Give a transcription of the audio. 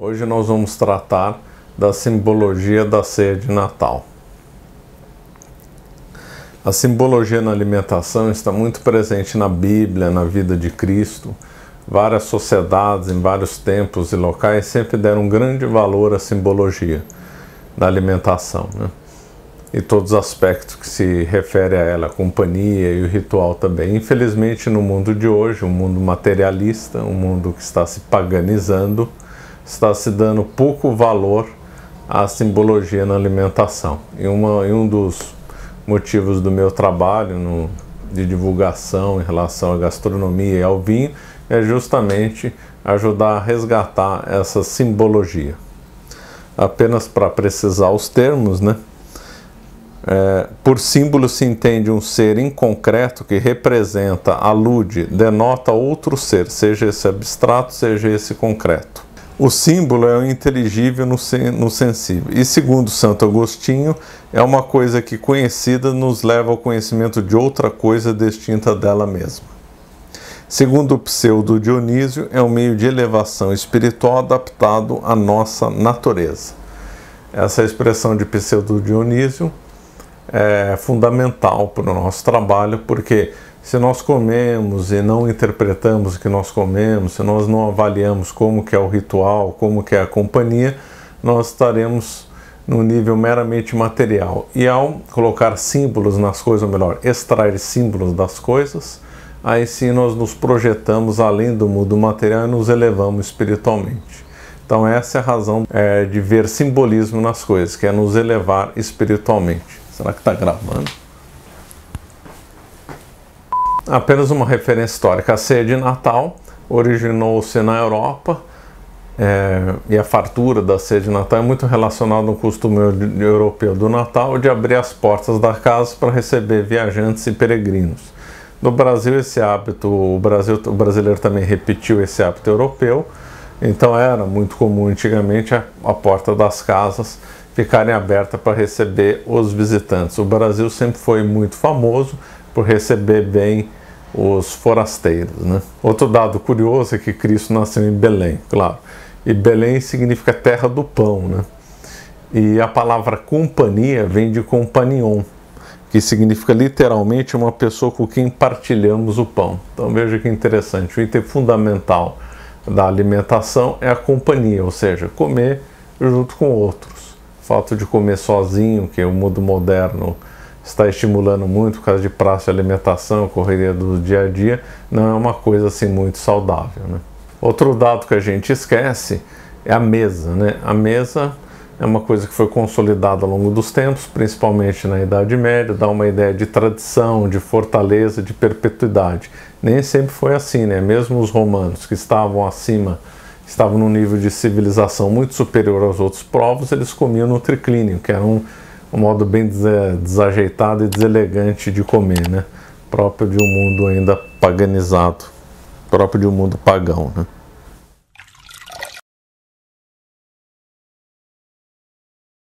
Hoje nós vamos tratar da simbologia da ceia de Natal. A simbologia na alimentação está muito presente na Bíblia, na vida de Cristo. Várias sociedades em vários tempos e locais sempre deram um grande valor à simbologia da alimentação. Né? E todos os aspectos que se refere a ela, a companhia e o ritual também. Infelizmente, no mundo de hoje, um mundo materialista, um mundo que está se paganizando, está se dando pouco valor à simbologia na alimentação. E, uma, e um dos motivos do meu trabalho no, de divulgação em relação à gastronomia e ao vinho é justamente ajudar a resgatar essa simbologia. Apenas para precisar os termos, né? É, por símbolo se entende um ser inconcreto que representa, alude, denota outro ser, seja esse abstrato, seja esse concreto. O símbolo é o inteligível no, sen no sensível. E segundo Santo Agostinho, é uma coisa que conhecida nos leva ao conhecimento de outra coisa distinta dela mesma. Segundo o pseudo Dionísio, é um meio de elevação espiritual adaptado à nossa natureza. Essa expressão de pseudo Dionísio é fundamental para o nosso trabalho, porque se nós comemos e não interpretamos o que nós comemos, se nós não avaliamos como que é o ritual, como que é a companhia, nós estaremos no nível meramente material. E ao colocar símbolos nas coisas, ou melhor, extrair símbolos das coisas, aí sim nós nos projetamos além do mundo material e nos elevamos espiritualmente. Então essa é a razão é, de ver simbolismo nas coisas, que é nos elevar espiritualmente. Será que está gravando? Apenas uma referência histórica. A ceia de Natal originou-se na Europa é, e a fartura da ceia de Natal é muito relacionada ao costume europeu do Natal de abrir as portas da casa para receber viajantes e peregrinos. No Brasil, esse hábito, o, Brasil, o brasileiro também repetiu esse hábito europeu, então era muito comum antigamente a, a porta das casas ficarem abertas para receber os visitantes. O Brasil sempre foi muito famoso por receber bem os forasteiros. Né? Outro dado curioso é que Cristo nasceu em Belém, claro. E Belém significa terra do pão. Né? E a palavra companhia vem de companion, que significa literalmente uma pessoa com quem partilhamos o pão. Então veja que interessante. O item fundamental da alimentação é a companhia, ou seja, comer junto com outros. O fato de comer sozinho, que é o mundo moderno está estimulando muito por causa de praça de alimentação, correria do dia a dia, não é uma coisa assim muito saudável. Né? Outro dado que a gente esquece é a mesa. Né? A mesa é uma coisa que foi consolidada ao longo dos tempos, principalmente na Idade Média, dá uma ideia de tradição, de fortaleza, de perpetuidade. Nem sempre foi assim, né? Mesmo os romanos que estavam acima, estavam num nível de civilização muito superior aos outros povos, eles comiam no triclínio, que era um um modo bem desajeitado e deselegante de comer, né? Próprio de um mundo ainda paganizado, próprio de um mundo pagão, né?